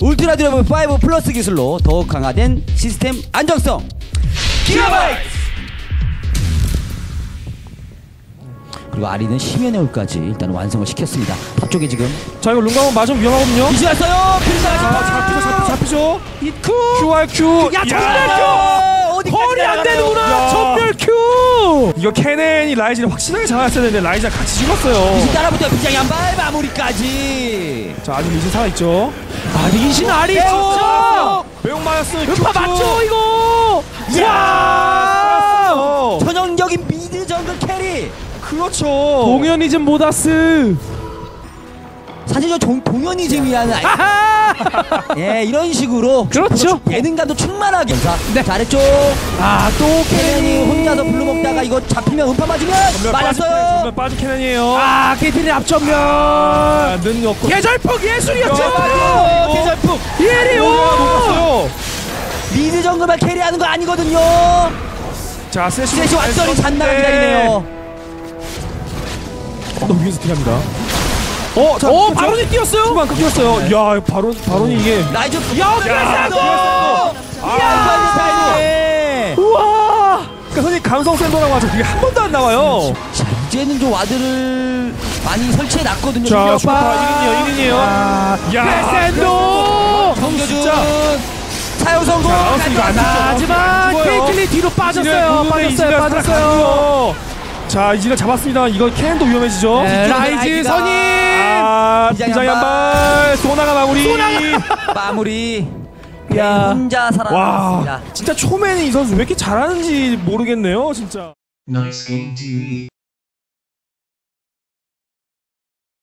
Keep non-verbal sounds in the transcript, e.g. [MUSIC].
울트라 드래곤 5 플러스 기술로 더욱 강화된 시스템 안정성. 기가바이트! 그리고 아리는 심연의 올까지 일단 완성을 시켰습니다. 탑 쪽에 지금. 자 이거 룬가면 맞으면 위험하거든요. 이제 왔어요! 자 필살 잡히죠 잡히죠 잡히죠. 이쿠 QRQ. 야, 정말 야, 헐이 안 되는구나! 야. 전멸 큐 이거 케넨이 라이즈를 확실하게 잡았어야 되는데 라이즈가 같이 죽었어요. 이제 따라붙어 비장이. 한발 마무리까지. 자 아직 리즈 살아있죠. 아 리신 아리 매우 진짜 매운 맞았어요. 음파 맞죠 이거 야! 어. 전형적인 미드 정글 캐리 그렇죠. 공연이즘 모다스 사실 저 종- 동현이즘이라는 [LAUGHS] 예 이런 식으로 그렇죠. 예능감도 충만하게 연사 네. 잘했죠 아또 케넨이 케넨이 혼자서 블루 먹다가 이거 잡히면 음파 맞으면 맞았어요 빠진 케넨이에요. 아 케이틀린 앞전면 아, 는 없고. 계절폭 예술이었죠 계절풍 예리오. 미드 정글만 캐리하는 거 아니거든요 자 세시 스레시 완전히 잔나가 기다리네요 너무 위에서 딜합니다. 어, 자, 오 그렇죠? 바론이 뛰었어요 후반 끊겼어요. 야, 바론 바론이 이게 라이즈 야, 그랬어 아, 감성 샌더라고 하죠. 그게 한 번도 안 나와요. 자 이제는 좀 와드를 많이 설치해 놨거든요 자, 신기하다. 슈퍼 1인이요, 1인이에요. 아, 야, 알았어, 이거 안 됐죠. 하지만. 케이틀린 뒤로 빠졌어요 빠졌어요 빠졌어요 자, 이지를 잡았습니다. 이거 캔도 위험해지죠. 네, 뒤쪽으로 라이즈. 선임 아, 비장의 한한 발. 소나가 마무리. [LAUGHS] 마무리 야. 혼자 와, 살아남았습니다 진짜 초면에 이 선수 왜 이렇게 잘하는지 모르겠네요, 진짜. Nice game TV.